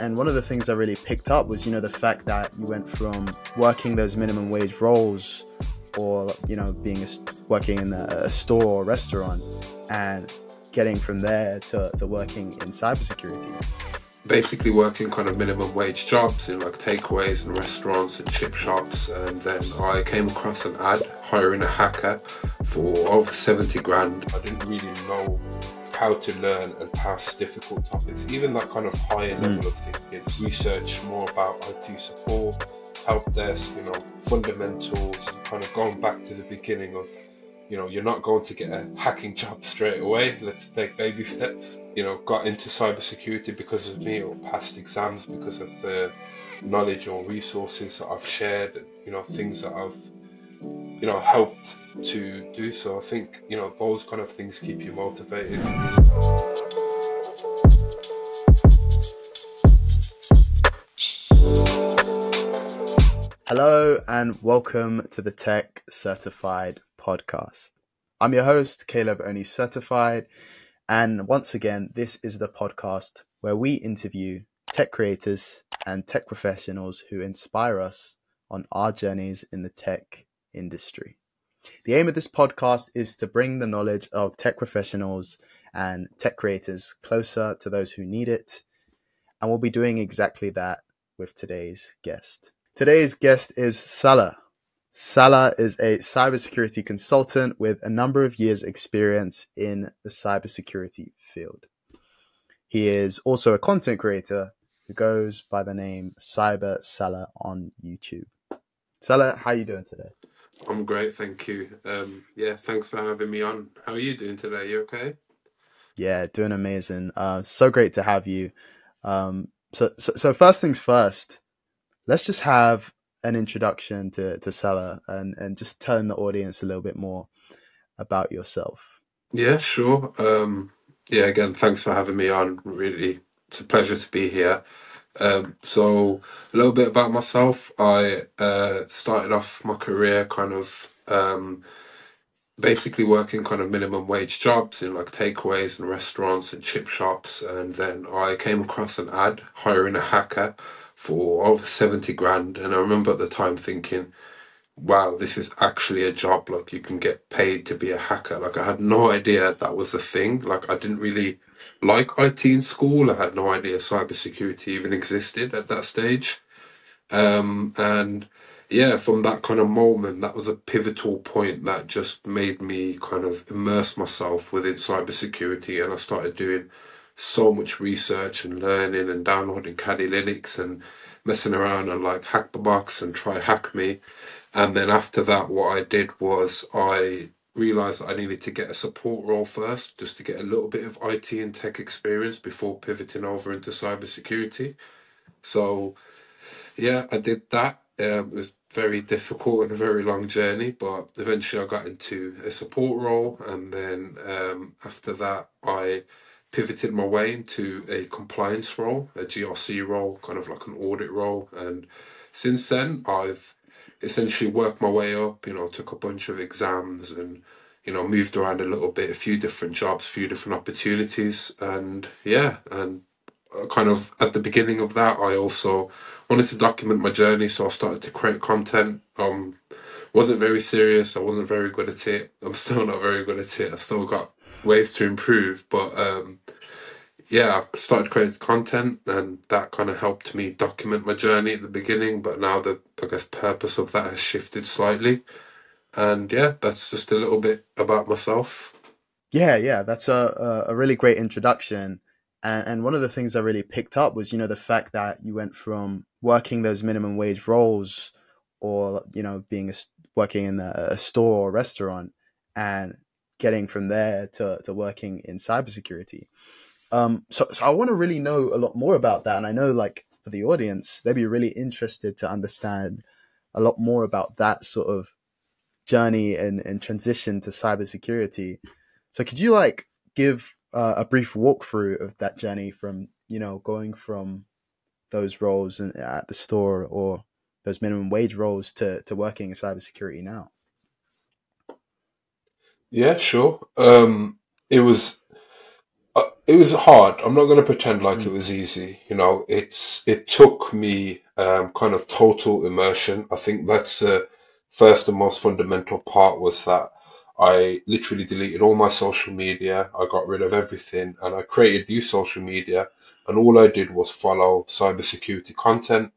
And, one of the things I really picked up was, you know, the fact that you went from working those minimum wage roles or, you know, being a, working in a, a store or restaurant and getting from there to, to working in cybersecurity basically working kind of minimum wage jobs in like takeaways and restaurants and chip shops and then I came across an ad hiring a hacker for over 70 grand. I didn't really know how to learn and pass difficult topics, even that kind of higher mm. level of thinking, research more about IT support, help desk, you know, fundamentals, and kind of going back to the beginning of you know, you're not going to get a hacking job straight away. Let's take baby steps. You know, got into cybersecurity because of me or passed exams because of the knowledge or resources that I've shared, you know, things that I've, you know, helped to do so. I think, you know, those kind of things keep you motivated. Hello and welcome to the Tech Certified podcast. I'm your host, Caleb Oni Certified. And once again, this is the podcast where we interview tech creators and tech professionals who inspire us on our journeys in the tech industry. The aim of this podcast is to bring the knowledge of tech professionals and tech creators closer to those who need it. And we'll be doing exactly that with today's guest. Today's guest is Salih. Salih is a cybersecurity consultant with a number of years' experience in the cybersecurity field. He is also a content creator who goes by the name Cyber Salih on YouTube. Salih, how are you doing today? I'm great, thank you. Um, yeah, thanks for having me on. How are you doing today? You okay? Yeah, doing amazing. Uh, so great to have you. Um, so, so, so first things first, let's just have an introduction to to Salih and and just telling the audience a little bit more about yourself. Yeah, sure. Um, yeah, again, thanks for having me on. Really, it's a pleasure to be here. Um, so, a little bit about myself. I uh, started off my career kind of um, basically working kind of minimum wage jobs in like takeaways and restaurants and chip shops. And then I came across an ad hiring a hacker for over 70 grand. And I remember at the time thinking, wow, this is actually a job. Like you can get paid to be a hacker. Like I had no idea that was a thing. Like I didn't really like IT in school. I had no idea cybersecurity even existed at that stage. Um, and yeah, from that kind of moment, that was a pivotal point that just made me kind of immerse myself within cybersecurity. And I started doing so much research and learning and downloading Kali Linux and messing around and like hack the box and try hack me. And then after that, what I did was I realized that I needed to get a support role first, just to get a little bit of IT and tech experience before pivoting over into cybersecurity. So, yeah, I did that. Um, it was very difficult and a very long journey, but eventually I got into a support role, and then um, after that, I pivoted my way into a compliance role, a GRC role, kind of like an audit role. And since then, I've essentially worked my way up, you know, took a bunch of exams and, you know, moved around a little bit, a few different jobs, a few different opportunities. And yeah, and uh, kind of at the beginning of that, I also wanted to document my journey. So I started to create content. Um, wasn't very serious. I wasn't very good at it. I'm still not very good at it. I've still got ways to improve, but um, yeah, I started creating content, and that kind of helped me document my journey at the beginning. But now the I guess purpose of that has shifted slightly, and yeah, that's just a little bit about myself. Yeah, yeah, that's a a really great introduction. And, and one of the things I really picked up was, you know, the fact that you went from working those minimum wage roles, or you know, being a, working in a, a store or restaurant, and getting from there to, to working in cybersecurity. Um, so, so I want to really know a lot more about that. And I know like for the audience, they'd be really interested to understand a lot more about that sort of journey and, and transition to cybersecurity. So could you like give uh, a brief walkthrough of that journey from, you know, going from those roles in, at the store or those minimum wage roles to, to working in cybersecurity now? Yeah, sure. Um, it was it was hard. I'm not going to pretend like it Mm, was easy. You know, it's it took me um, kind of total immersion. I think that's the first and most fundamental part was that I literally deleted all my social media. I got rid of everything and I created new social media. And all I did was follow cybersecurity content,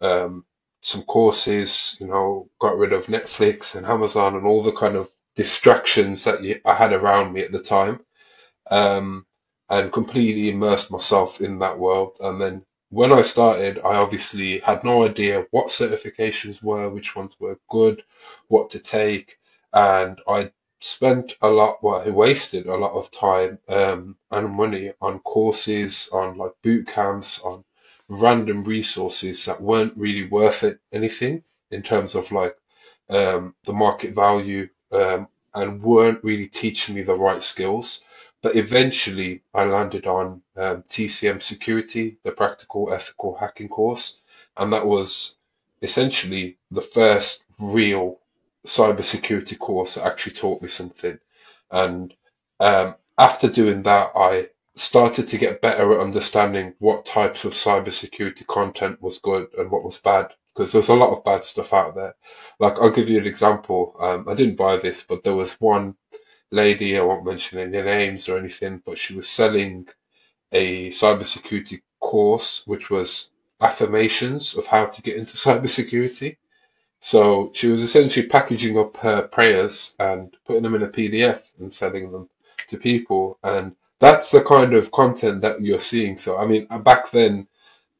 um, some courses, you know, got rid of Netflix and Amazon and all the kind of distractions that you, I had around me at the time um, and completely immersed myself in that world. And then when I started, I obviously had no idea what certifications were, which ones were good, what to take, and I spent a lot, well, I wasted a lot of time um, and money on courses, on like boot camps, on random resources that weren't really worth it anything in terms of like um, the market value um, and weren't really teaching me the right skills. But eventually, I landed on um, TCM Security, the Practical Ethical Hacking course, and that was essentially the first real cybersecurity course that actually taught me something. And um, after doing that, I started to get better at understanding what types of cybersecurity content was good and what was bad, because there's a lot of bad stuff out there. Like, I'll give you an example. Um, I didn't buy this, but there was one lady, I won't mention any names or anything, but she was selling a cybersecurity course, which was affirmations of how to get into cybersecurity. So she was essentially packaging up her prayers and putting them in a PDF and selling them to people. And that's the kind of content that you're seeing. So, I mean, back then,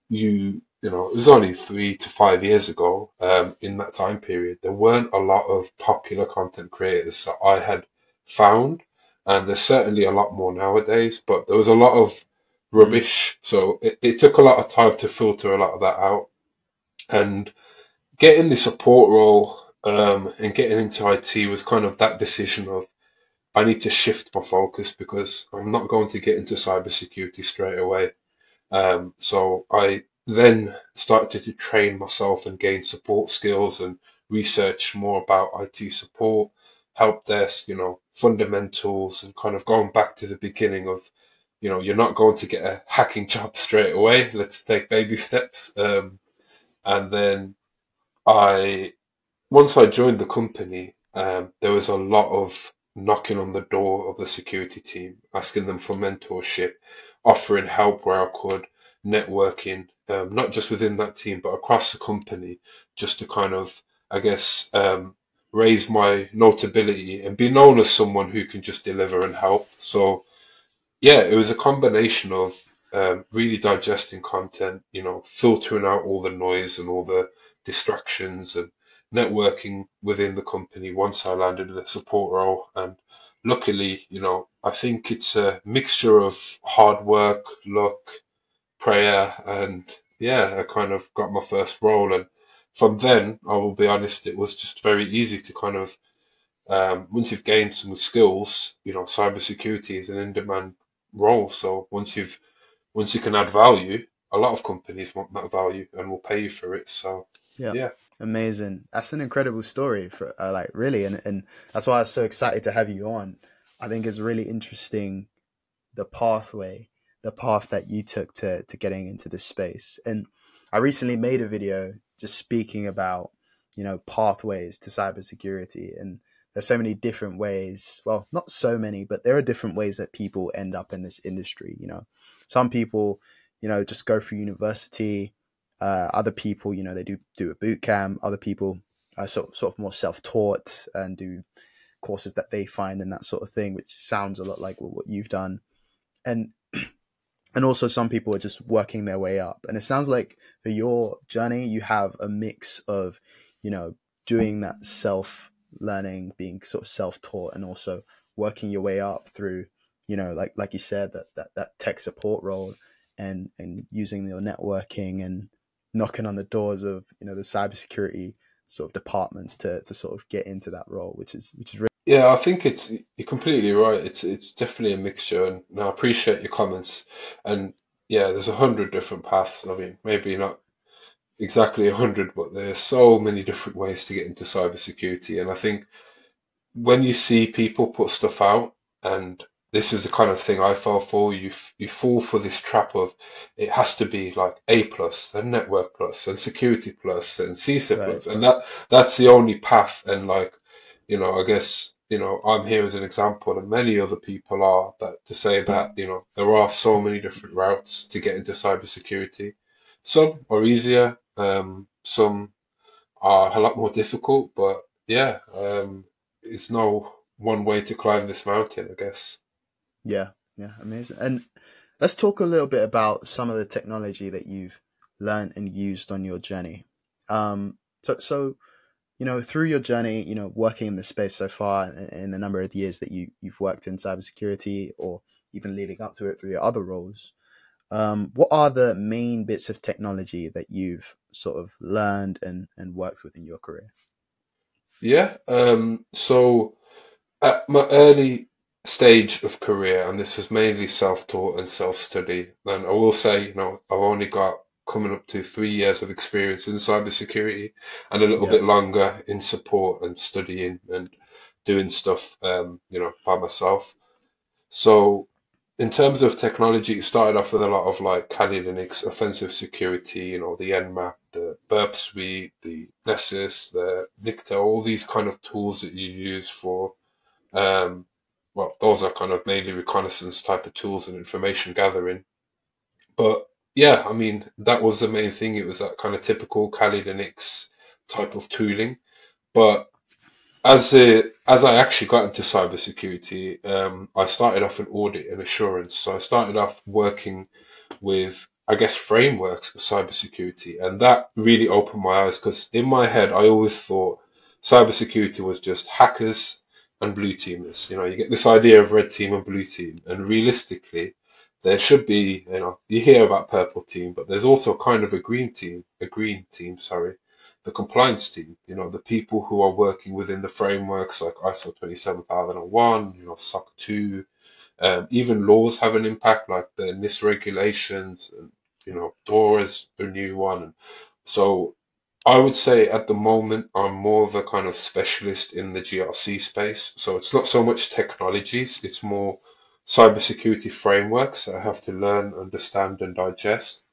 you you know, it was only three to five years ago, um, in that time period, there weren't a lot of popular content creators that I had found, and there's certainly a lot more nowadays, but there was a lot of rubbish, so it, it took a lot of time to filter a lot of that out. And getting the support role, um, and getting into IT was kind of that decision of I need to shift my focus because I'm not going to get into cybersecurity straight away. Um, so I then started to train myself and gain support skills and research more about IT support, help desk, you know, fundamentals and kind of going back to the beginning of, you know, you're not going to get a hacking job straight away. Let's take baby steps. Um, and then I, once I joined the company, um, there was a lot of knocking on the door of the security team, asking them for mentorship, offering help where I could, networking, um, not just within that team, but across the company, just to kind of, I guess, um, raise my notability and be known as someone who can just deliver and help. So, yeah, it was a combination of um, really digesting content, you know, filtering out all the noise and all the distractions and networking within the company once I landed in a support role. And luckily, you know, I think it's a mixture of hard work, luck, prayer, and yeah, I kind of got my first role. And from then, I will be honest, it was just very easy to kind of um, once you've gained some skills, you know, cybersecurity is an in-demand role. So once you've once you can add value, a lot of companies want that value and will pay you for it. So yeah. yeah, Amazing. That's an incredible story for uh, like really, and and that's why I was so excited to have you on. I think it's really interesting the pathway, the path that you took to to getting into this space. And I recently made a video just speaking about, you know, pathways to cybersecurity. And there's so many different ways. Well, not so many, but there are different ways that people end up in this industry. You know, some people, you know, just go through university. Uh, other people, you know, they do do a boot camp. Other people are sort sort of more self taught and do courses that they find and that sort of thing, which sounds a lot like what you've done and and also some people are just working their way up. And it sounds like for your journey you have a mix of you know doing that self learning being sort of self-taught and also working your way up through you know like like you said that that, that tech support role and and using your networking and knocking on the doors of you know the cybersecurity sort of departments to to sort of get into that role which is which is really yeah, I think it's you're completely right. It's it's definitely a mixture, and, and I appreciate your comments. And yeah, there's a hundred different paths. I mean, maybe not exactly a hundred, but there's so many different ways to get into cybersecurity. And I think when you see people put stuff out and this is the kind of thing I fell for. You you fall for this trap of it has to be like A plus and network plus and security plus and CySA Right. plus, and that that's the only path. And like, you know, I guess you know I'm here as an example, and many other people are that to say that you know there are so many different routes to get into cybersecurity. Some are easier, um, some are a lot more difficult, but yeah, um, it's no one way to climb this mountain, I guess. Yeah, yeah, amazing. And let's talk a little bit about some of the technology that you've learned and used on your journey. Um, so, so you know, through your journey, you know, working in this space so far, in, the number of years that you you've worked in cybersecurity, or even leading up to it through your other roles, um, what are the main bits of technology that you've sort of learned and and worked with in your career? Yeah, um, so at my early stage of career, and this was mainly self-taught and self-study, and I will say, you know, I've only got coming up to three years of experience in cybersecurity and a little Yeah, bit longer in support and studying and doing stuff, um, you know, by myself. So in terms of technology, it started off with a lot of like Kali Linux offensive security, you know, the Nmap, the Burp Suite, the Nessus, the Nikto, all these kind of tools that you use for, um, well, those are kind of mainly reconnaissance type of tools and information gathering. But yeah, I mean, that was the main thing. It was that kind of typical Kali Linux type of tooling. But as a, as I actually got into cybersecurity, um, I started off in audit and assurance. So I started off working with, I guess, frameworks for cybersecurity, and that really opened my eyes because in my head I always thought cybersecurity was just hackers and blue teamers. You know, you get this idea of red team and blue team, and realistically, there should be, you know, you hear about purple team, but there's also kind of a green team, a green team, sorry the compliance team, you know, the people who are working within the frameworks like ISO 27001, you know, SOC 2, um, even laws have an impact like the NIST regulations and, you know, DORA is a new one. So I would say at the moment I'm more of a kind of specialist in the GRC space. So it's not so much technologies, it's more cybersecurity frameworks that I have to learn, understand, and digest,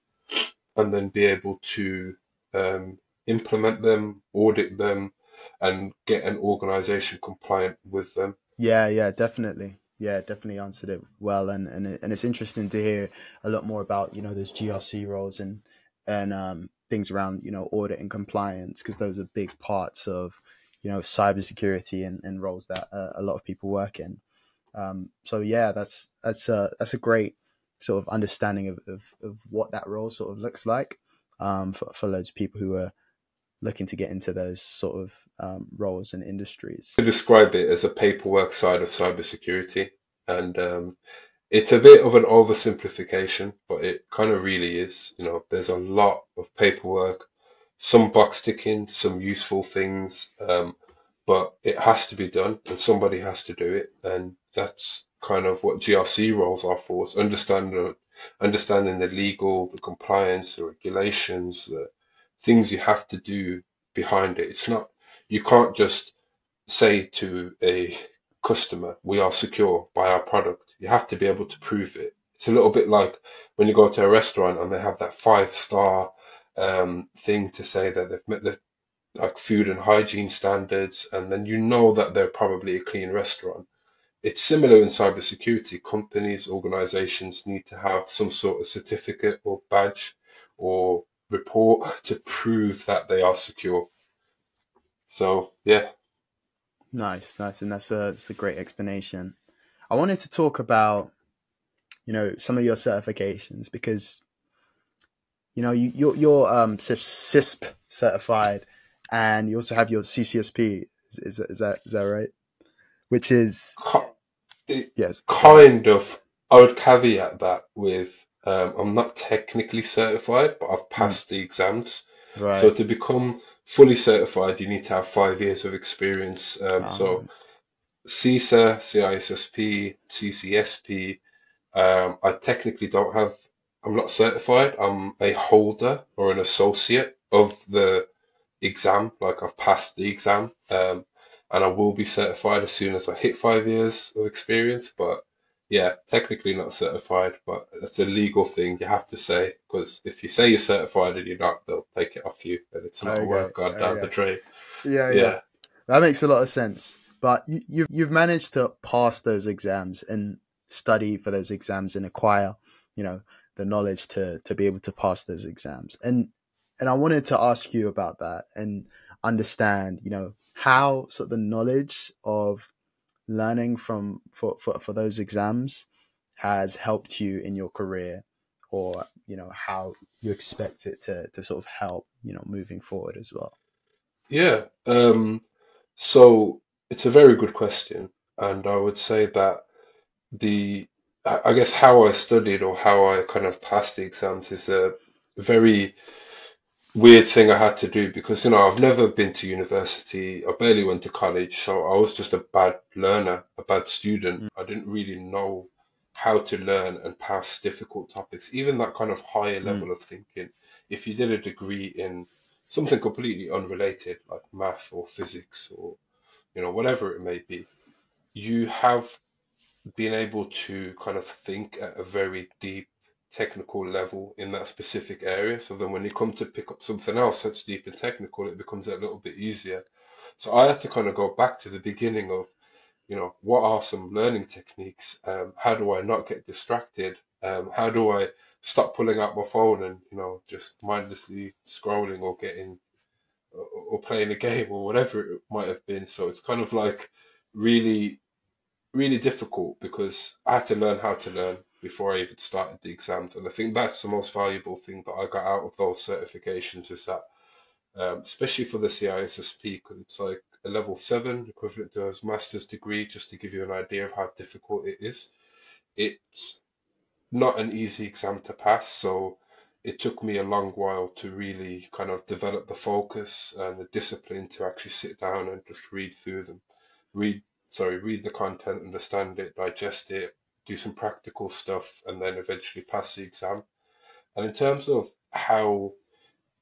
and then be able to um, implement them, audit them, and get an organization compliant with them. yeah, yeah, definitely. Yeah, definitely answered it well, and and and it's interesting to hear a lot more about you know those GRC roles and and um, things around you know audit and compliance because those are big parts of you know cybersecurity and, and roles that uh, a lot of people work in. Um, so yeah, that's that's a that's a great sort of understanding of, of, of what that role sort of looks like um, for for loads of people who are looking to get into those sort of um, roles and industries. To describe it as a paperwork side of cybersecurity, and um, it's a bit of an oversimplification, but it kind of really is. You know, there's a lot of paperwork, some box ticking, some useful things, um, but it has to be done, and somebody has to do it, and that's kind of what GRC roles are for. It's understanding understanding the legal, the compliance, the regulations, the things you have to do behind it. It's not, you can't just say to a customer, we are secure by our product. You have to be able to prove it. It's a little bit like when you go to a restaurant and they have that five star um, thing to say that they've met the like food and hygiene standards, and then you know that they're probably a clean restaurant. It's similar in cybersecurity. Companies, organizations need to have some sort of certificate or badge or report to prove that they are secure. So, yeah, Nice, nice, and that's a that's a great explanation. I wanted to talk about you know some of your certifications because you know you you're, you're um CISSP certified and you also have your CCSP. Is, is, that- is that right? Which is yes, kind of, I would caveat that with um, I'm not technically certified, but I've Mm, passed the exams. Right. So to become fully certified, you need to have five years of experience. Um, so Um, CISA, CISSP, CCSP, um, I technically don't have, I'm not certified. I'm a holder or an associate of the exam. Like I've passed the exam, um, and I will be certified as soon as I hit five years of experience. But yeah, technically not certified, but that's a legal thing you have to say because if you say you're certified and you're not, they'll take it off you, and it's of Okay, work gone down okay. the drain. Yeah, yeah, Yeah, That makes a lot of sense. But you, you've you've managed to pass those exams and study for those exams and acquire, you know, the knowledge to to be able to pass those exams. And and I wanted to ask you about that and understand, you know, how sort of the knowledge of learning from for, for, for those exams has helped you in your career or you know how you expect it to to sort of help you know moving forward as well yeah. Um, so it's a very good question, and I would say that the I I guess how I studied or how I kind of passed the exams is a very weird thing I had to do because you know I've never been to university. I barely went to college, so I was just a bad learner, a bad student. Mm, I didn't really know how to learn and pass difficult topics, even that kind of higher mm, level of thinking. If you did a degree in something completely unrelated, like math or physics or you know whatever it may be, you have been able to kind of think at a very deep technical level in that specific area. So then when you come to pick up something else that's deep and technical, it becomes a little bit easier. So I had to kind of go back to the beginning of, you know, what are some learning techniques? Um, how do I not get distracted? Um, how do I stop pulling out my phone and, you know, just mindlessly scrolling or getting or, or playing a game or whatever it might have been. So it's kind of like really really difficult because I had to learn how to learn before I even started the exams. And I think that's the most valuable thing that I got out of those certifications is that, um, especially for the CISSP, because it's like a level seven equivalent to a master's degree, just to give you an idea of how difficult it is. It's not an easy exam to pass, so it took me a long while to really kind of develop the focus and the discipline to actually sit down and just read through them. Read, sorry, read the content, understand it, digest it, do some practical stuff, and then eventually pass the exam. And in terms of how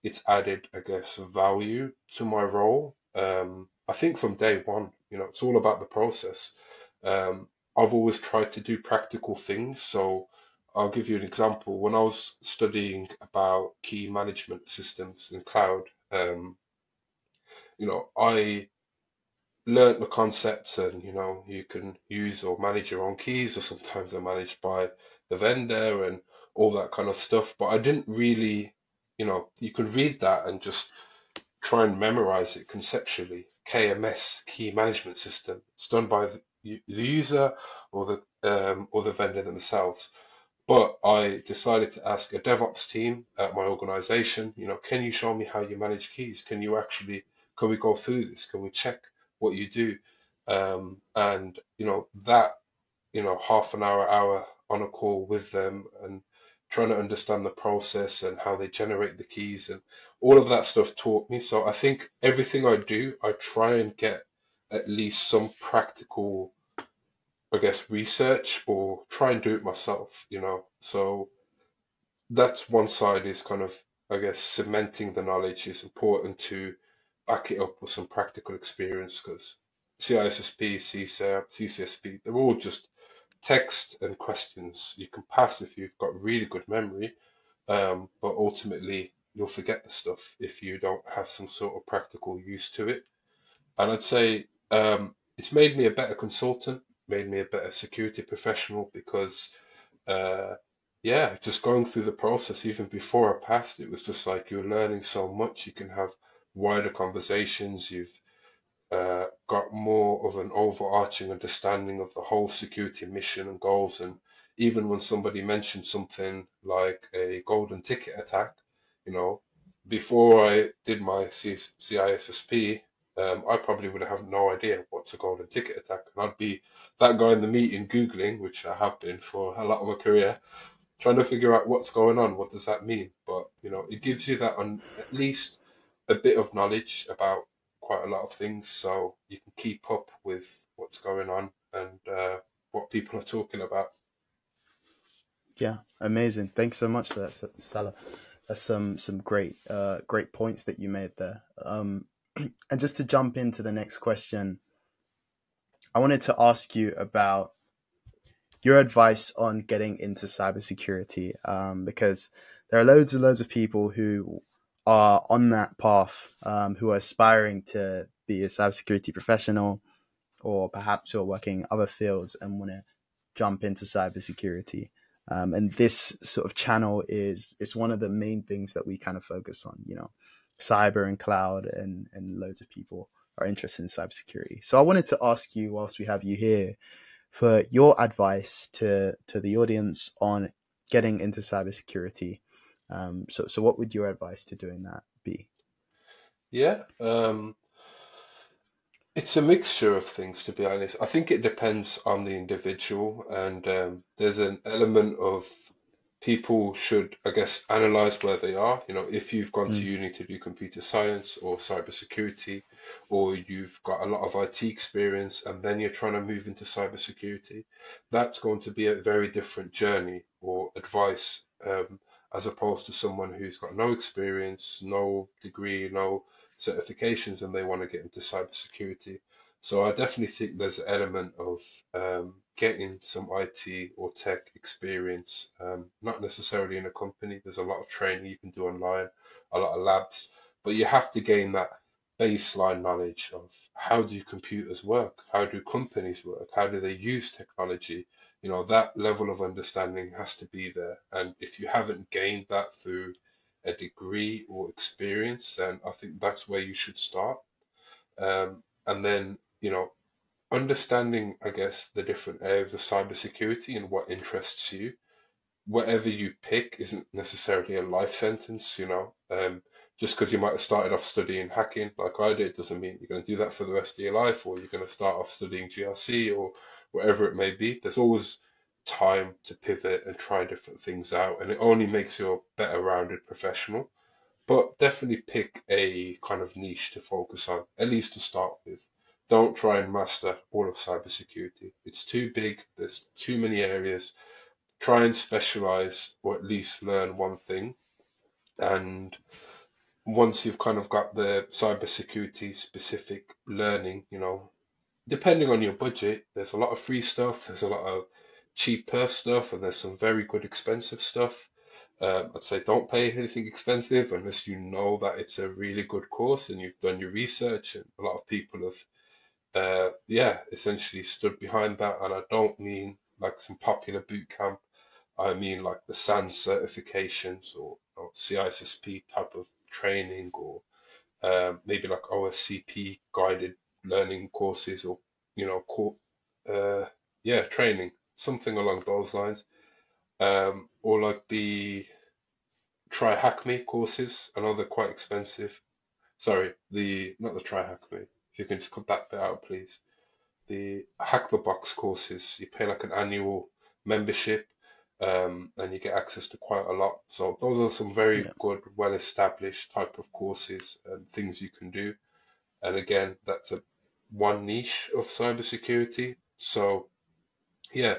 it's added, I guess, value to my role, um, I think from day one, you know, it's all about the process. Um, I've always tried to do practical things, so I'll give you an example. When I was studying about key management systems in cloud, um, you know, I learned the concepts and, you know, you can use or manage your own keys, or sometimes they're managed by the vendor and all that kind of stuff. But I didn't really, you know, you could read that and just try and memorize it conceptually. KMS, key management system. It's done by the, the user or the um, or the vendor themselves. But I decided to ask a DevOps team at my organization, you know, can you show me how you manage keys? Can you actually, can we go through this? Can we check what you do? Um, and, you know, that, you know, half an hour, hour on a call with them and trying to understand the process and how they generate the keys and all of that stuff taught me. So I think everything I do, I try and get at least some practical I guess, research or try and do it myself, you know. So that's one side is kind of, I guess, cementing the knowledge is important to back it up with some practical experience because CISSP, CSAP, CCSP, they're all just text and questions you can pass if you've got really good memory, um, but ultimately you'll forget the stuff if you don't have some sort of practical use to it. And I'd say um, it's made me a better consultant, made me a better security professional because, uh, yeah, just going through the process, even before I passed, it was just like you're learning so much. You can have wider conversations. You've uh, got more of an overarching understanding of the whole security mission and goals. And even when somebody mentioned something like a golden ticket attack, you know, before I did my CISSP, um, I probably would have no idea what's a golden ticket attack. And I'd be that guy in the meeting Googling, which I have been for a lot of my career, trying to figure out what's going on. What does that mean? But, you know, it gives you that on at least a bit of knowledge about quite a lot of things so you can keep up with what's going on and uh, what people are talking about. yeah amazing. Thanks so much for that salih. That's some some great uh great points that you made there. Um and just to jump into the next question i wanted to ask you about your advice on getting into cybersecurity, um, because there are loads and loads of people who are on that path, um, who are aspiring to be a cybersecurity professional, or perhaps who are working other fields and want to jump into cybersecurity. Um, and this sort of channel is is one of the main things that we kind of focus on. You know, cyber and cloud, and and loads of people are interested in cybersecurity. So I wanted to ask you, whilst we have you here, for your advice to to the audience on getting into cybersecurity. Um, so so what would your advice to doing that be? Yeah, um, it's a mixture of things, to be honest. I think it depends on the individual, and um, there's an element of people should, I guess, analyze where they are. You know, if you've gone to Mm, uni to do computer science or cybersecurity, or you've got a lot of IT experience and then you're trying to move into cybersecurity, that's going to be a very different journey or advice, um, as opposed to someone who's got no experience, no degree, no certifications, and they want to get into cybersecurity. So I definitely think there's an element of um, getting some IT or tech experience, um, not necessarily in a company. There's a lot of training you can do online, a lot of labs, but you have to gain that baseline knowledge of how do computers work? How do companies work? How do they use technology? You know, that level of understanding has to be there. And if you haven't gained that through a degree or experience, then I think that's where you should start. Um, and then, you know, understanding, I guess, the different areas of cybersecurity and what interests you. Whatever you pick isn't necessarily a life sentence, you know. Um, just because you might have started off studying hacking like I did doesn't mean you're going to do that for the rest of your life, or you're going to start off studying GRC or whatever it may be. There's always time to pivot and try different things out, and it only makes you a better rounded professional. But definitely pick a kind of niche to focus on, at least to start with. Don't try and master all of cybersecurity. It's too big, there's too many areas. Try and specialize or at least learn one thing. And once you've kind of got the cybersecurity specific learning, you know, depending on your budget, there's a lot of free stuff, there's a lot of cheaper stuff, and there's some very good expensive stuff. Um, I'd say don't pay anything expensive unless you know that it's a really good course and you've done your research. And a lot of people have, uh, yeah, essentially stood behind that. And I don't mean like some popular boot camp. I mean like the SANS certifications or, or CISSP type of training or um, maybe like OSCP guided learning courses or you know co uh, yeah training something along those lines um, or like the Try Hack Me courses. I know they're quite expensive. Sorry, the not the Try Hack Me. If you can just cut that bit out, please. The Hack the Box courses. You pay like an annual membership, um, and you get access to quite a lot. So those are some very yeah. good, well-established type of courses and things you can do. And again, that's a one niche of cybersecurity. So yeah,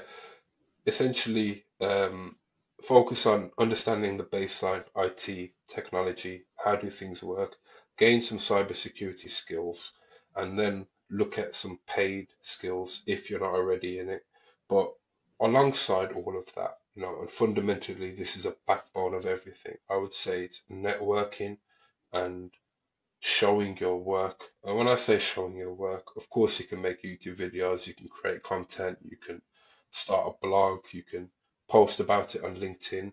essentially um, focus on understanding the baseline IT technology, how do things work, gain some cybersecurity skills, and then look at some paid skills if you're not already in it. But alongside all of that, you know, and fundamentally, this is a backbone of everything. I would say it's networking and showing your work. And when I say showing your work, of course, you can make YouTube videos, you can create content, you can start a blog, you can post about it on LinkedIn.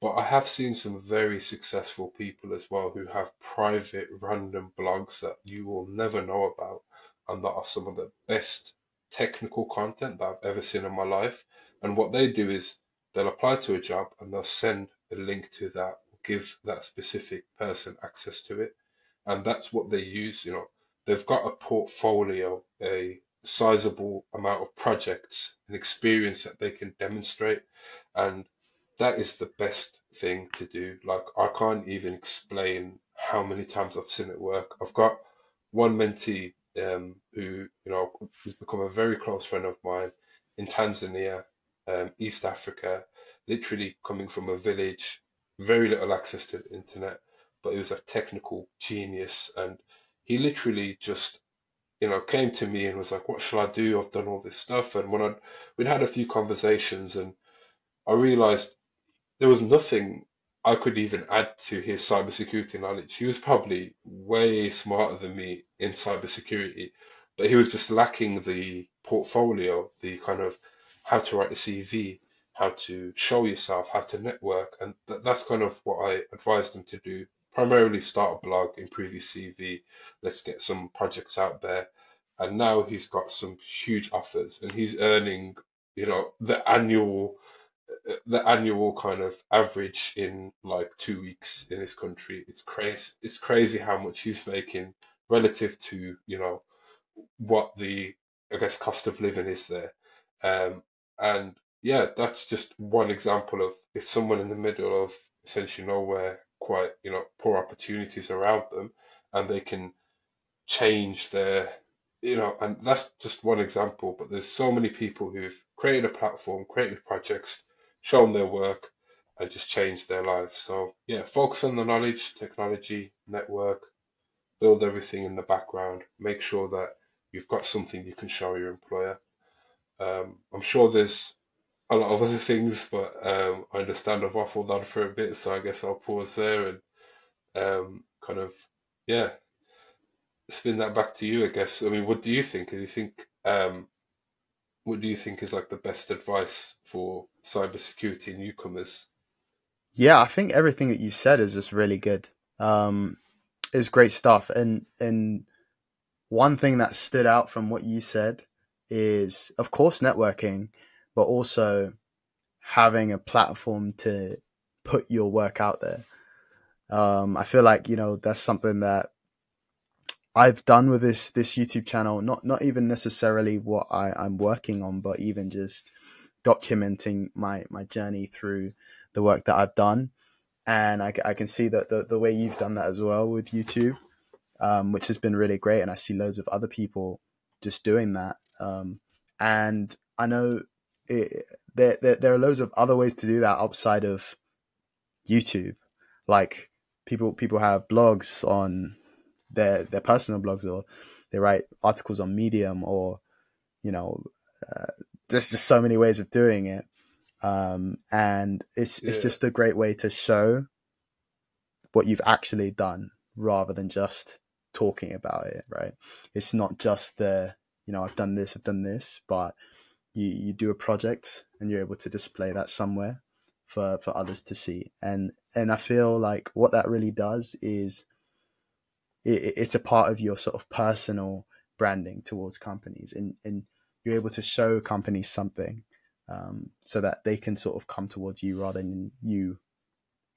But I have seen some very successful people as well who have private random blogs that you will never know about and that are some of the best technical content that I've ever seen in my life. And what they do is they'll apply to a job and they'll send a link to that, give that specific person access to it. And that's what they use, you know. They've got a portfolio, a sizable amount of projects and experience that they can demonstrate. And that is the best thing to do. Like, I can't even explain how many times I've seen it work. I've got one mentee um, who, you know, who's become a very close friend of mine in Tanzania, um, East Africa, literally coming from a village, very little access to the internet, but he was a technical genius and he literally just you know, came to me and was like, "What shall I do? I've done all this stuff." And when I we'd had a few conversations, and I realized there was nothing I could even add to his cybersecurity knowledge. He was probably way smarter than me in cybersecurity, but he was just lacking the portfolio, the kind of how to write a CV, how to show yourself, how to network, and th- that's kind of what I advise them to do. Primarily start a blog, improve your CV, let's get some projects out there. And now he's got some huge offers and he's earning, you know, the annual the annual kind of average in like two weeks in this country. It's crazy. It's crazy how much he's making relative to you know what the I guess cost of living is there. Um, and yeah, that's just one example of if someone in the middle of essentially nowhere, quite you know poor opportunities around them, and they can change their you know, and that's just one example, but there's so many people who've created a platform, created projects, shown their work, and just changed their lives. So yeah, focus on the knowledge, technology, network, build everything in the background. Make sure that you've got something you can show your employer. Um, I'm sure there's a lot of other things, but um, I understand I've waffled on for a bit, so I guess I'll pause there and um, kind of yeah spin that back to you. I guess. I mean, what do you think? Do you think um, what do you think is like the best advice for cybersecurity newcomers? Yeah, I think everything that you said is just really good. Um, is great stuff, and and one thing that stood out from what you said is, of course, networking, but also having a platform to put your work out there. Um, I feel like you know that's something that I've done with this this YouTube channel, not not even necessarily what I, I'm working on, but even just documenting my my journey through the work that I've done, and I, I can see that the, the way you've done that as well with YouTube, um, which has been really great, and I see loads of other people just doing that, um, and I know it, there, there there are loads of other ways to do that outside of YouTube, like people people have blogs on their their personal blogs or they write articles on Medium or you know uh, there's just so many ways of doing it. Um, and it's yeah. it's just a great way to show what you've actually done rather than just talking about it right? It's not just the you know I've done this I've done this but you you do a project and you're able to display that somewhere for for others to see and and I feel like what that really does is it, it's a part of your sort of personal branding towards companies and, and you're able to show companies something um, so that they can sort of come towards you rather than you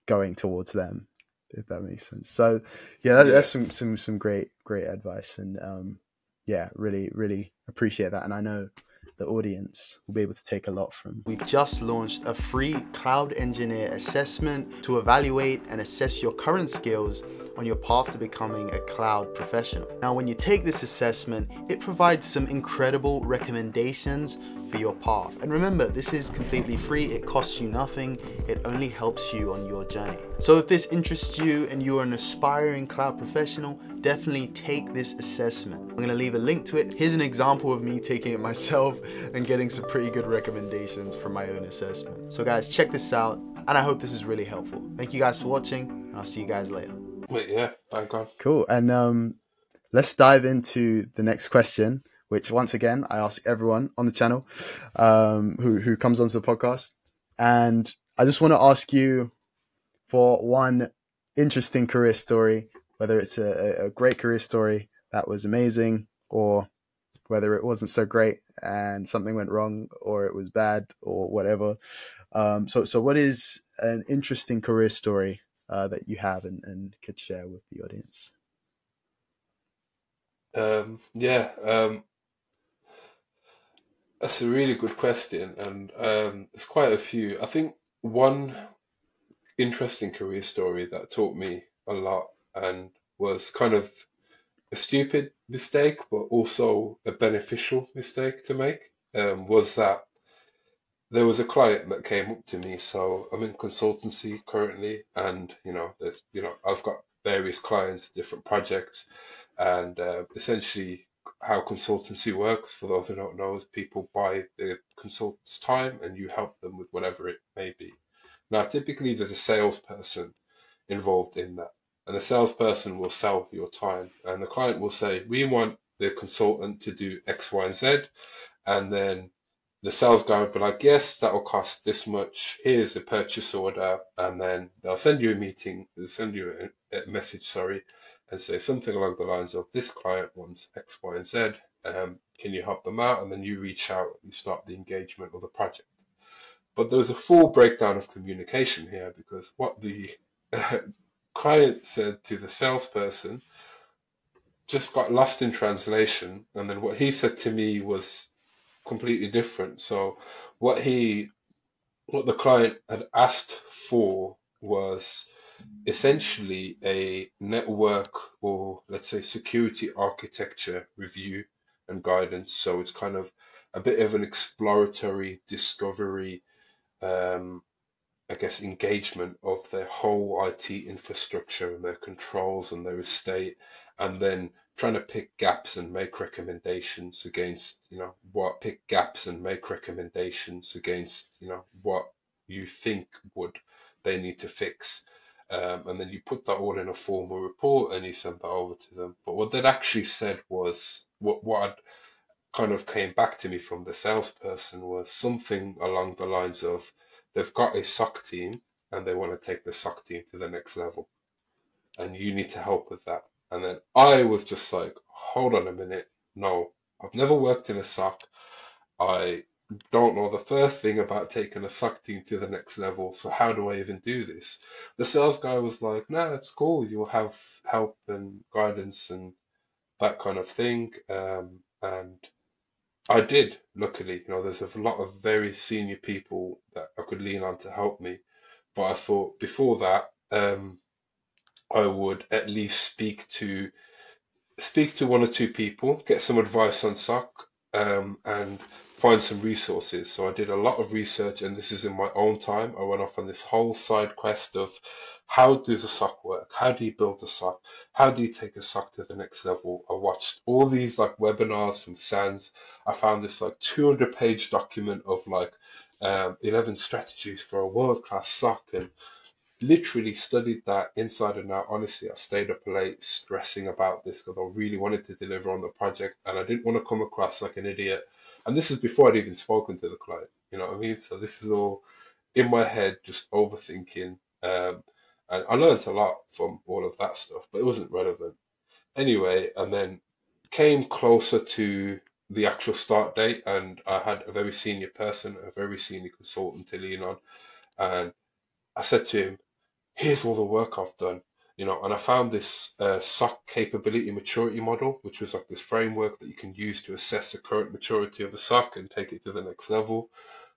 going towards them if that makes sense so yeah, that, yeah. that's some, some some great great advice and um, yeah really really appreciate that and i know the audience will be able to take a lot from. We've just launched a free cloud engineer assessment to evaluate and assess your current skills on your path to becoming a cloud professional. Now, when you take this assessment, it provides some incredible recommendations for your path. And remember, this is completely free, it costs you nothing, it only helps you on your journey. So if this interests you and you are an aspiring cloud professional, definitely take this assessment. I'm gonna leave a link to it. Here's an example of me taking it myself and getting some pretty good recommendations from my own assessment. So guys, check this out, and I hope this is really helpful. Thank you guys for watching, and I'll see you guys later. Wait, yeah, thank God. Cool, and um, let's dive into the next question, which once again, I ask everyone on the channel um, who, who comes onto the podcast. And I just want to ask you for one interesting career story whether it's a, a great career story that was amazing or whether it wasn't so great and something went wrong or it was bad or whatever. Um, so, so what is an interesting career story uh, that you have and, and could share with the audience? Um, yeah, um, that's a really good question, and um, there's quite a few. I think one interesting career story that taught me a lot and was kind of a stupid mistake, but also a beneficial mistake to make. Um, was that there was a client that came up to me. So I'm in consultancy currently, and you know, there's you know, I've got various clients, different projects, and uh, essentially how consultancy works. For those who don't know, is people buy the consultant's time and you help them with whatever it may be. Now, typically there's a salesperson involved in that, and the salesperson will sell your time, and the client will say, "We want the consultant to do X, Y, and Z," and then the sales guy will be like, yes, that will cost this much. Here's the purchase order. And then they'll send you a meeting, they'll send you a, message, sorry, and say something along the lines of this client wants X, Y, and Z. Um, can you help them out? And then you reach out and you start the engagement of the project. But there's a full breakdown of communication here because what the client said to the salesperson just got lost in translation. And then what he said to me was completely different. So what he, what the client had asked for was essentially a network or let's say security architecture review and guidance. So it's kind of a bit of an exploratory discovery, um, I guess, engagement of their whole IT infrastructure and their controls and their estate, and then trying to pick gaps and make recommendations against, you know, what pick gaps and make recommendations against, you know, what you think would they need to fix. Um, and then you put that all in a formal report and you send that over to them. But what they'd actually said was what what kind of came back to me from the salesperson was something along the lines of they've got a SOC team and they want to take the SOC team to the next level, and you need to help with that. And then I was just like, hold on a minute. No, I've never worked in a SOC. I don't know the first thing about taking a SOC team to the next level. So how do I even do this? The sales guy was like, nah, it's cool. You'll have help and guidance and that kind of thing. Um, and I did, luckily. You know, there's a lot of very senior people that I could lean on to help me. But I thought before that, um, I would at least speak to speak to one or two people, get some advice on SOC, um, and find some resources. So I did a lot of research, and this is in my own time. I went off on this whole side quest of how does a SOC work? How do you build a SOC? How do you take a SOC to the next level? I watched all these like webinars from SANS. I found this like 200 page document of like um, 11 strategies for a world class SOC and literally studied that inside and out. Honestly, I stayed up late stressing about this because I really wanted to deliver on the project and I didn't want to come across like an idiot. And this is before I'd even spoken to the client. You know what I mean? So this is all in my head, just overthinking. Um, and I learned a lot from all of that stuff, but it wasn't relevant. Anyway, and then came closer to the actual start date, and I had a very senior person, a very senior consultant to lean on. And I said to him, here's all the work I've done, you know, and I found this uh, SOC capability maturity model, which was like this framework that you can use to assess the current maturity of a SOC and take it to the next level.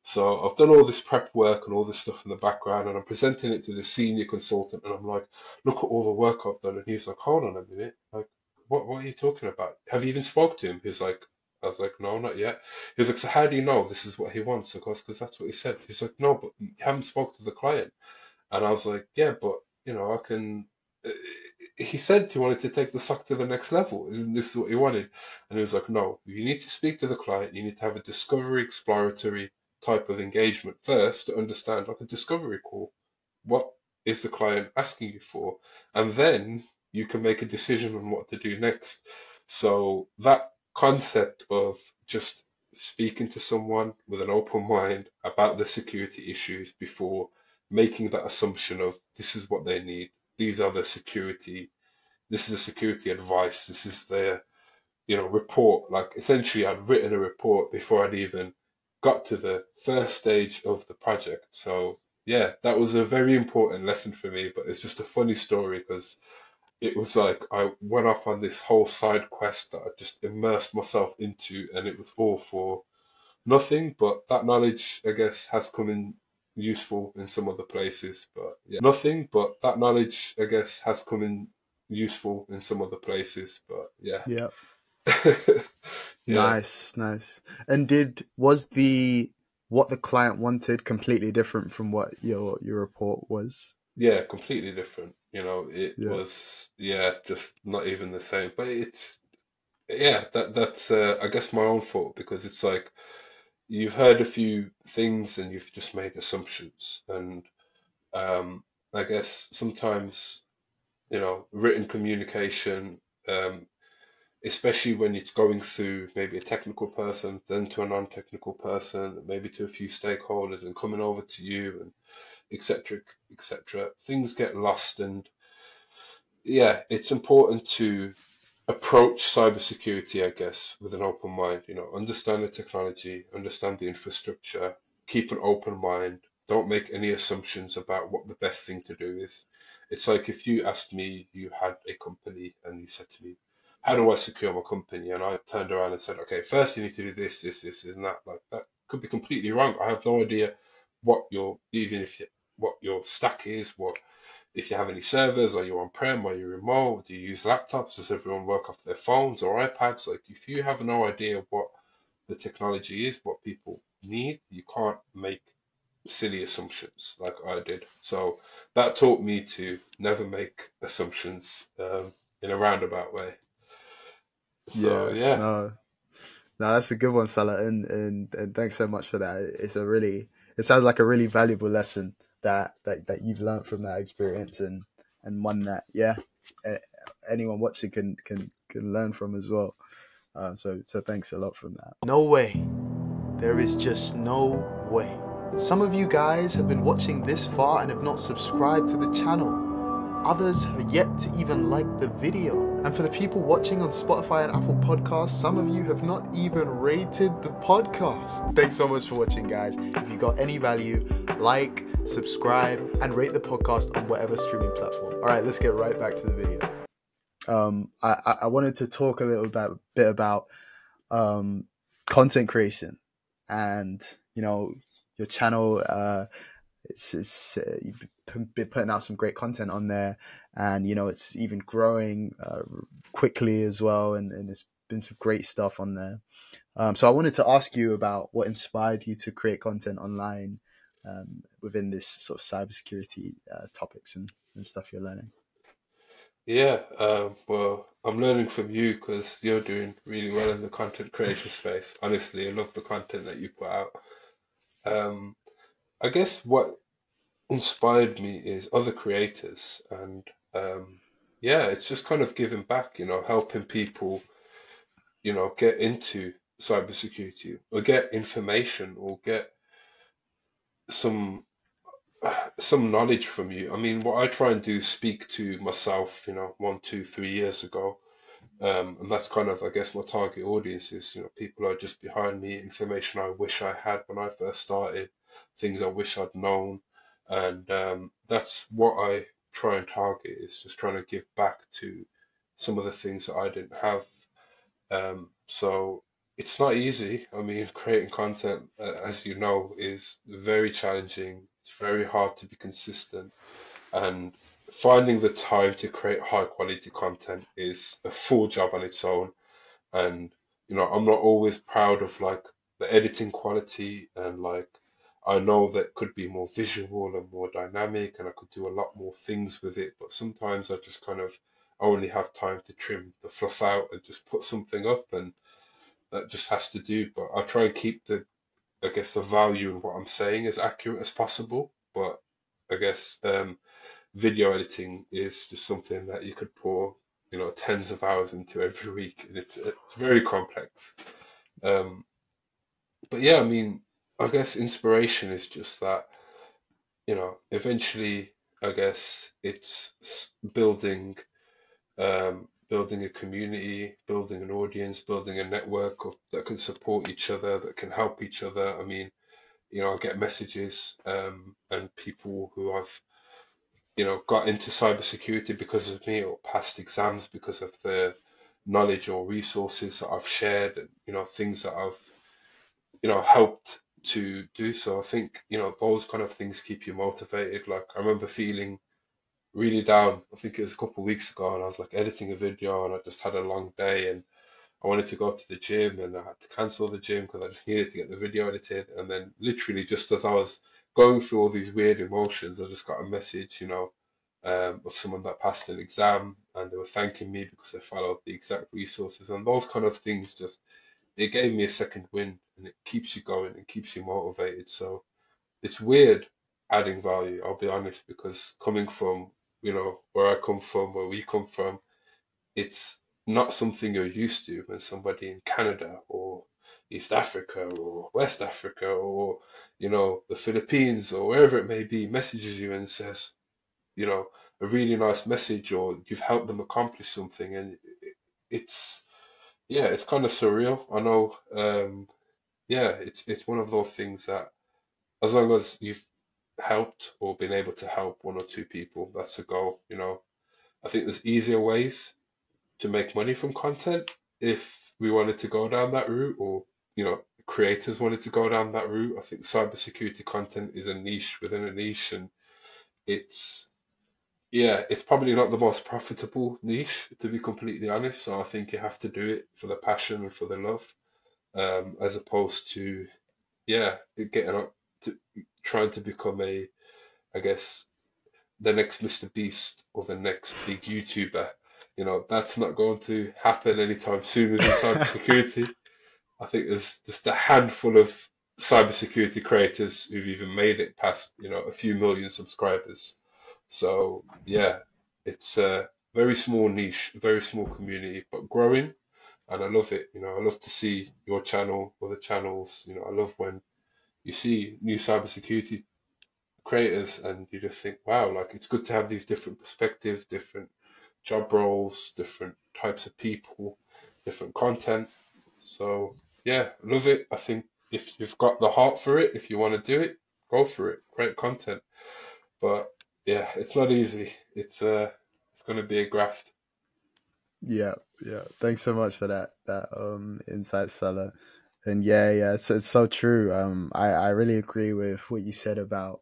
So I've done all this prep work and all this stuff in the background, and I'm presenting it to the senior consultant, and I'm like, look at all the work I've done, and he's like, hold on a minute, like, what what are you talking about? Have you even spoke to him? He's like, I was like, no, not yet. He was like, so how do you know this is what he wants? Of course, because that's what he said. He's like, no, but you haven't spoke to the client. And I was like, yeah, but you know, I can. Uh, he said he wanted to take the SOC to the next level. Isn't this what he wanted? And he was like, no, you need to speak to the client. You need to have a discovery, exploratory type of engagement first to understand, like a discovery call. What is the client asking you for? And then you can make a decision on what to do next. So that concept of just speaking to someone with an open mind about the security issues before making that assumption of this is what they need, these are the security, this is the security advice, this is their, you know, report. Like essentially, I'd written a report before I'd even got to the first stage of the project. So yeah, that was a very important lesson for me. But it's just a funny story because it was like I went off on this whole side quest that I just immersed myself into, and it was all for nothing. But that knowledge, I guess, has come in useful in some other places, but yeah, nothing. But that knowledge, I guess, has come in useful in some other places, but yeah. Yeah. yeah. Nice, nice. And did was the what the client wanted completely different from what your your report was? Yeah, completely different. You know, it yeah. was yeah, just not even the same. But it's yeah, that that's uh, I guess my own fault because it's like you've heard a few things and you've just made assumptions, and um, I guess sometimes you know written communication, um, especially when it's going through maybe a technical person, then to a non-technical person, maybe to a few stakeholders, and coming over to you, and etc. etc. Things get lost, and yeah, it's important to approach cybersecurity, I guess, with an open mind. You know, understand the technology, understand the infrastructure, keep an open mind. Don't make any assumptions about what the best thing to do is. It's like if you asked me, you had a company, and you said to me, "How do I secure my company?" and I turned around and said, "Okay, first you need to do this, this, this, and that." Like that could be completely wrong. I have no idea what your even if what your stack is, what if you have any servers, are you on prem, are you remote, do you use laptops, does everyone work off their phones or iPads? Like if you have no idea what the technology is, what people need, you can't make silly assumptions like I did. So that taught me to never make assumptions um, in a roundabout way. So Yeah, yeah, no, no, that's a good one, Salih, and, and and thanks so much for that. It's a really, it sounds like a really valuable lesson that that, that you've learned from that experience, and and one that yeah, anyone watching can can can learn from as well. Uh, so so thanks a lot from that. No way, there is just no way. Some of you guys have been watching this far and have not subscribed to the channel. Others have yet to even like the video. And for the people watching on Spotify and Apple Podcasts, some of you have not even rated the podcast. Thanks so much for watching, guys. If you got any value, like, subscribe, and rate the podcast on whatever streaming platform. All right, let's get right back to the video. Um, I, I wanted to talk a little bit, bit about um, content creation and, you know, your channel. Uh, it's, it's uh, you've been putting out some great content on there and you know it's even growing uh, quickly as well and, and it's been some great stuff on there um, so i wanted to ask you about what inspired you to create content online um, within this sort of cybersecurity uh, topics and, and stuff you're learning yeah. Um, well, I'm learning from you because you're doing really well in the content creation space. Honestly, I love the content that you put out. Um, I guess what inspired me is other creators and um yeah it's just kind of giving back you know helping people you know get into cybersecurity or get information or get some some knowledge from you. I mean what I try and do is speak to myself you know one two three years ago. Um and that's kind of I guess my target audience is you know people are just behind me information I wish I had when I first started things I wish I'd known. And um, that's what I try and target is just trying to give back to some of the things that I didn't have. Um, so it's not easy. I mean, creating content, uh, as you know, is very challenging. It's very hard to be consistent, and finding the time to create high quality content is a full job on its own. And you know, I'm not always proud of like the editing quality and like I know that could be more visual and more dynamic, and I could do a lot more things with it. But sometimes I just kind of only have time to trim the fluff out and just put something up, and that just has to do. But I try and keep the, I guess, the value in what I'm saying as accurate as possible. But I guess um, video editing is just something that you could pour, you know, tens of hours into every week, and it's it's very complex. Um, but yeah, I mean, I guess inspiration is just that, you know, eventually, I guess it's building, um, building a community, building an audience, building a network of, that can support each other, that can help each other. I mean, you know, I get messages, um, and people who I've, you know, got into cybersecurity because of me or passed exams because of the knowledge or resources that I've shared, you know, things that I've you know, helped to do so. I think, you know, those kind of things keep you motivated. Like I remember feeling really down. I think it was a couple of weeks ago, and I was like editing a video, and I just had a long day, and I wanted to go to the gym, and I had to cancel the gym because I just needed to get the video edited. And then literally just as I was going through all these weird emotions, I just got a message, you know, um, of someone that passed an exam and they were thanking me because they followed the exact resources and those kind of things just it gave me a second wind and it keeps you going and keeps you motivated. So it's weird adding value, I'll be honest, because coming from, you know, where I come from, where we come from, it's not something you're used to when somebody in Canada or East Africa or West Africa or, you know, the Philippines or wherever it may be messages you and says, you know, a really nice message or you've helped them accomplish something. And it's, yeah, it's kind of surreal. I know, um, yeah, it's it's one of those things that as long as you've helped or been able to help one or two people, that's a goal. You know, I think there's easier ways to make money from content if we wanted to go down that route, or you know, creators wanted to go down that route. I think cybersecurity content is a niche within a niche, and it's yeah, it's probably not the most profitable niche to be completely honest. So I think you have to do it for the passion and for the love, um, as opposed to yeah, getting up to trying to become a, I guess, the next Mr. Beast or the next big YouTuber. You know, that's not going to happen anytime soon within cybersecurity. I think there's just a handful of cybersecurity creators who've even made it past, you know, a few million subscribers. So yeah, it's a very small niche, very small community, but growing. And I love it. You know, I love to see your channel, other channels. You know, I love when you see new cybersecurity creators and you just think, wow, like it's good to have these different perspectives, different job roles, different types of people, different content. So yeah, love it. I think if you've got the heart for it, if you want to do it, go for it. Great content. But yeah, it's not easy. It's uh it's gonna be a graft. Yeah, yeah. Thanks so much for that that um insight, Salih. And yeah, yeah, it's it's so true. Um, I I really agree with what you said about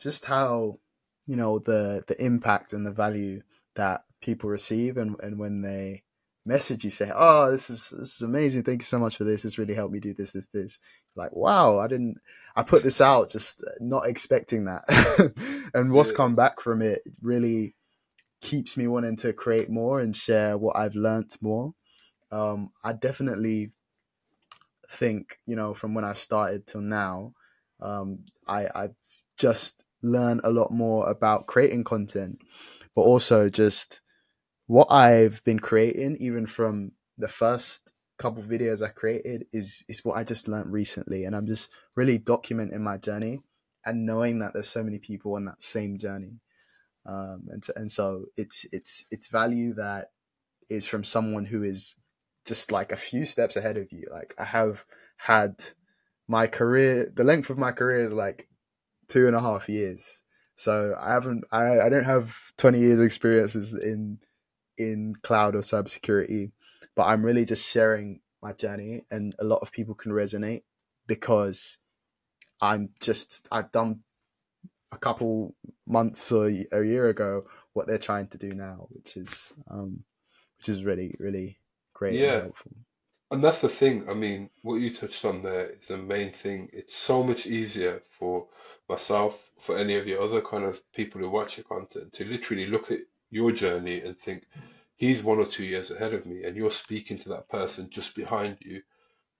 just how you know the the impact and the value that people receive, and and when they message you say, "Oh, this is this is amazing. Thank you so much for this. It's really helped me do this, this, this." Like, wow, I didn't. I put this out just not expecting that, and what's come back from it really keeps me wanting to create more and share what I've learnt more. Um, I definitely think, you know, from when I started till now, um, I I've just learned a lot more about creating content, but also just what I've been creating, even from the first couple videos I created, is is what I just learned recently, and I'm just really documenting my journey and knowing that there's so many people on that same journey, um, and and so it's it's it's value that is from someone who is just like a few steps ahead of you. Like I have had my career, the length of my career is like two and a half years. So I haven't, I, I don't have 20 years of experiences in, in cloud or cybersecurity, but I'm really just sharing my journey and a lot of people can resonate because I'm just, I've done a couple months or a year ago what they're trying to do now, which is, um, which is really, really great and Yeah, helpful. and that's the thing. I mean, what you touched on there is the main thing. It's so much easier for myself, for any of the other kind of people who watch your content, to literally look at your journey and think, he's one or two years ahead of me, and you're speaking to that person just behind you.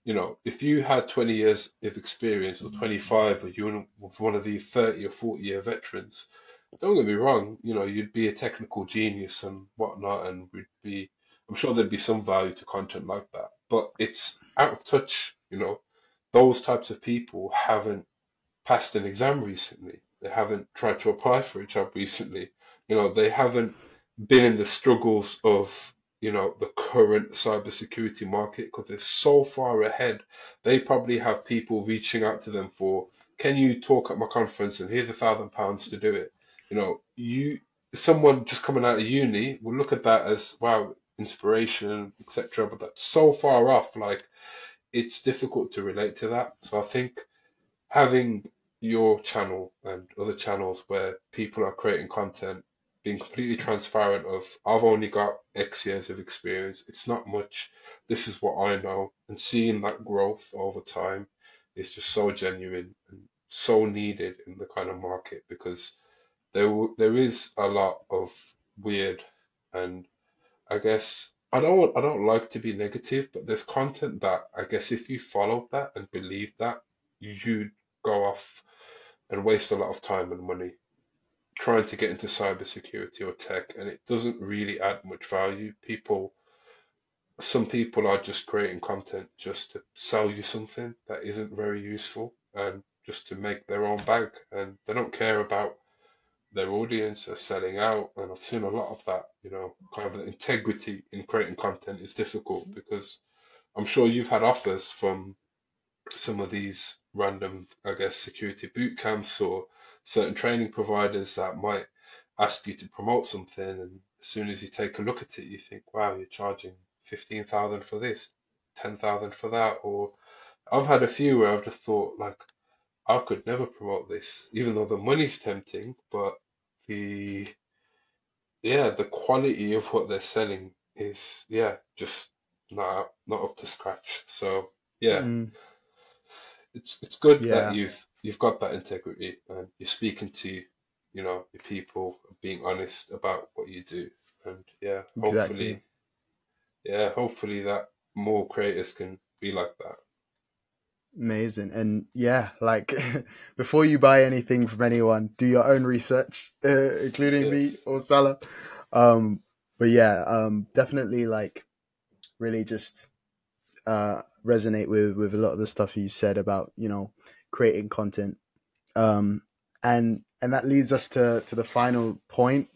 You know, if you had 20 years of experience or 25, or you're one of the 30 or 40 year veterans, don't get me wrong, you know, you'd be a technical genius and whatnot, and we'd be, I'm sure there'd be some value to content like that, but it's out of touch, you know. Those types of people haven't passed an exam recently. They haven't tried to apply for a job recently. You know, they haven't been in the struggles of, you know, the current cybersecurity market because they're so far ahead. They probably have people reaching out to them for, can you talk at my conference and here's a thousand pounds to do it. You know, you someone just coming out of uni will look at that as wow, inspiration, etc. But that's so far off. Like it's difficult to relate to that. So I think having your channel and other channels where people are creating content, being completely transparent of I've only got X years of experience. It's not much. This is what I know, and seeing that growth over time is just so genuine and so needed in the kind of market because there there is a lot of weird and I guess I don't I don't like to be negative, but there's content that I guess if you followed that and believed that, you'd go off and waste a lot of time and money trying to get into cybersecurity or tech, and it doesn't really add much value. People, some people are just creating content just to sell you something that isn't very useful and just to make their own bag, and they don't care about their audience are selling out. And I've seen a lot of that, you know, kind of the integrity in creating content is difficult mm-hmm. because I'm sure you've had offers from some of these random, I guess, security boot camps or certain training providers that might ask you to promote something, and as soon as you take a look at it, you think, wow, you're charging fifteen thousand for this, ten thousand for that, or I've had a few where I've just thought like, I could never promote this, even though the money's tempting, but the yeah, the quality of what they're selling is yeah, just not not up to scratch. So yeah, Mm, it's it's good yeah, that you've you've got that integrity and you're speaking to you know your people, being honest about what you do, and yeah, exactly. hopefully yeah, hopefully that more creators can be like that. Amazing. And yeah, like before you buy anything from anyone, do your own research, uh, including me or Salih. Um, but yeah, um, definitely like really just uh, resonate with with a lot of the stuff you said about you know creating content. Um, and and that leads us to to the final point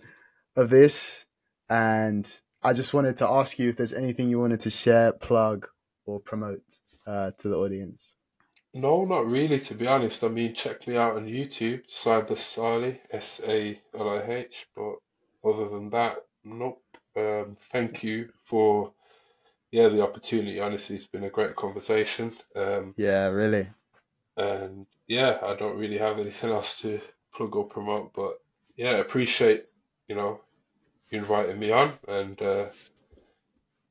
of this. And I just wanted to ask you if there's anything you wanted to share, plug, or promote uh, to the audience. No, not really, to be honest. I mean, check me out on YouTube, Cyber Salih, S-A-L-I-H. But other than that, nope. Um, thank you for yeah the opportunity. Honestly, it's been a great conversation. Um, Yeah, really. and yeah, I don't really have anything else to plug or promote. But yeah, appreciate you know you inviting me on, and uh,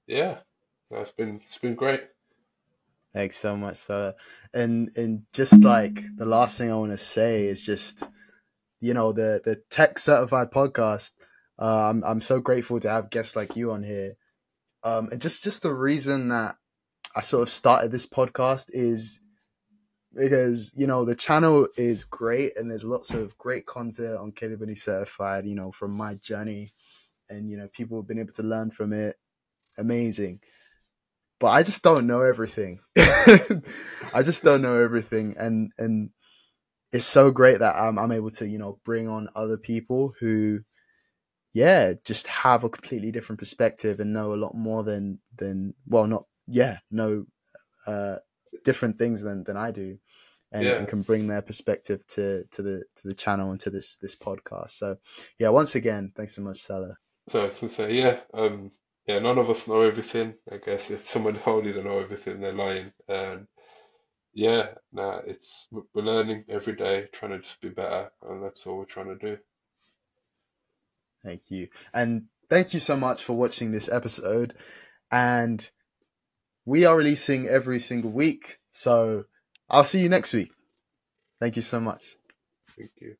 yeah, it's been it's been great. Thanks so much, Sarah. And and just like the last thing I want to say is just you know the the tech certified podcast. Uh, I'm I'm so grateful to have guests like you on here. Um, and just just the reason that I sort of started this podcast is because you know the channel is great and there's lots of great content on Caleb Certified. You know from my journey, and you know people have been able to learn from it. Amazing but I just don't know everything. I just don't know everything, and and it's so great that I'm I'm able to you know bring on other people who, yeah, just have a completely different perspective and know a lot more than than well not yeah know uh different things than than I do. And, Yeah. and can bring their perspective to, to the to the channel and to this this podcast. So yeah, once again, thanks so much, Salih. So I was gonna say, yeah, um, yeah, none of us know everything. I guess if someone told you they know everything, they're lying. And yeah, nah, it's we're learning every day, trying to just be better, and that's all we're trying to do. Thank you, and thank you so much for watching this episode. And we are releasing every single week, so I'll see you next week. Thank you so much. Thank you.